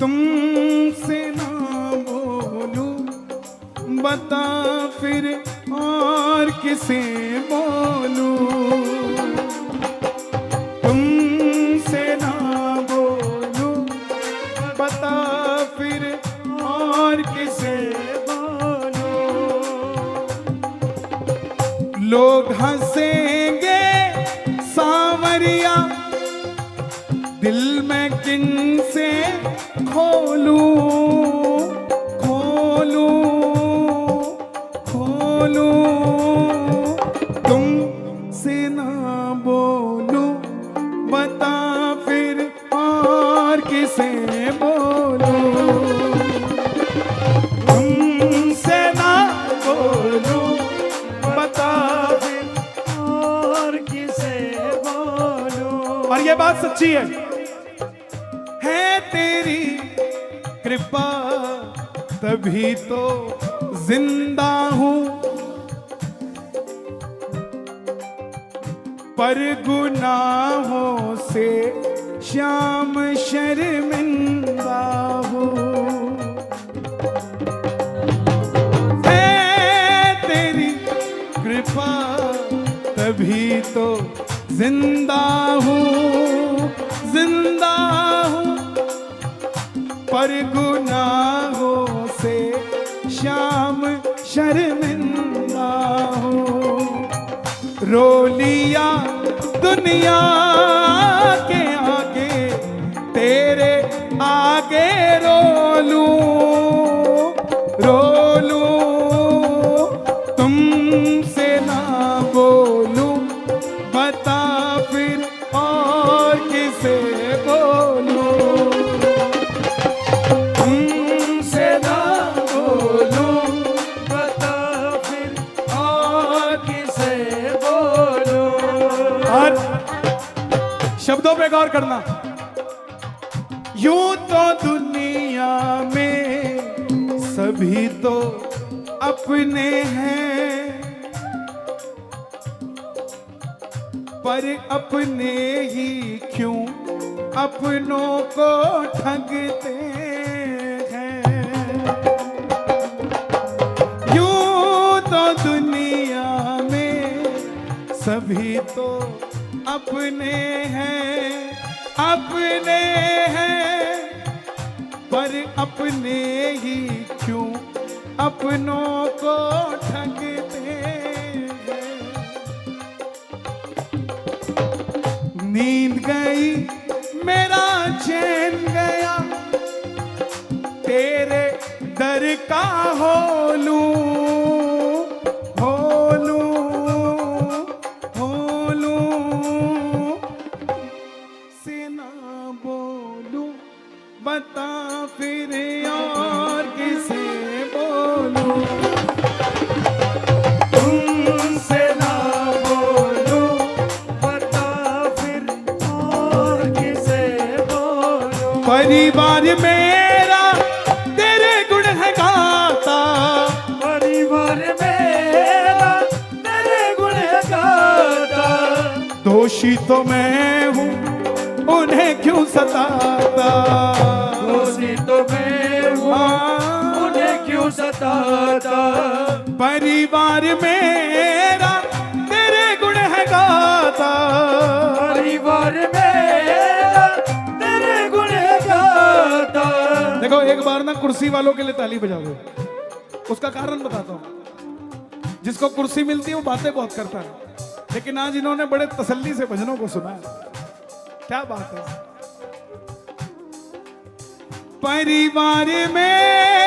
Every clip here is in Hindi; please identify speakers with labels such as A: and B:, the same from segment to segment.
A: तुमसे ना बोलूँ, बता फिर और किसे बोलूँ? तुमसे ना बोलूँ, बता फिर और किसे बोलूँ? लोग हंसेंगे, सांवरिया, दिल में किन से खोलूं खोलूं खोलूं। तुम से ना बोलूँ, बता फिर और किसे बोलूँ। तुमसे ना बोलूँ, बता फिर
B: और किसे बोलूँ।
A: और ये बात सच्ची है तेरी कृपा, तभी तो ज़िंदा हूँ। पर गुनाहों से श्याम शर्मिंदा हूँ। तेरी कृपा, तभी तो ज़िंदा पर गुनाहों से शाम शर्मिंदा हूँ। रो लिया दुनिया के आगे, तेरे आगे रो लूँ। रो लूँ तुमसे ना बोलूँ, बता फिर और किसे शब्दों पे गौर करना। यूँ तो दुनिया में सभी तो अपने हैं। पर अपने ही क्यों अपनों को ठगते हैं? यूँ तो दुनिया में सभी तो अपने हैं अपने हैं। पर अपने ही क्यों अपनों को ठगते नींद गई, मेरा चैन गया। तेरे दर का होलू होलू बता फिर और किसे बोलू? परिवार मेरा तेरे गुण है गाता।
B: परिवार मेरा तेरे गुण
A: है गाता।
B: दोषी तो मैं हूँ, उन्हें क्यों सताता?
A: परिवार मेरा तेरे गुण है गाता
B: परिवार मेरा तेरे गुण है गाता
A: देखो एक बार ना कुर्सी वालों के लिए ताली बजा दो उसका कारण बताता हूँ। जिसको कुर्सी मिलती है वो बातें बहुत करता है। लेकिन आज इन्होंने बड़े तसल्ली से भजनों को सुना है। क्या बात है। परिवार मेरा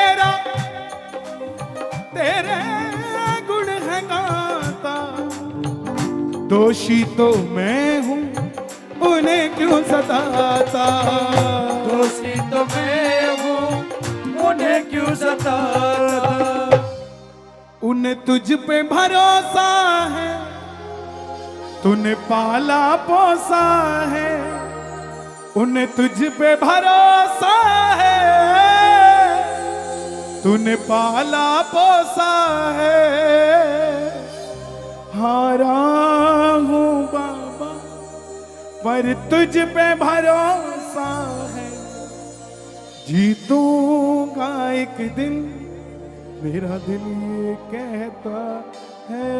A: तेरे गुण है गाता। दोषी तो मैं हूँ उन्हें क्यों सताता?
B: दोषी तो मैं हूँ उन्हें क्यों सताता?
A: उन्हें तुझ पे भरोसा है तूने पाला पोसा है। उन्हें तुझ पे भरोसा है। तूने पाला पोसा है। हारा हूँ बाबा, पर तुझ पे भरोसा है। जीतूँगा एक दिन, मेरा दिल ये कहता है।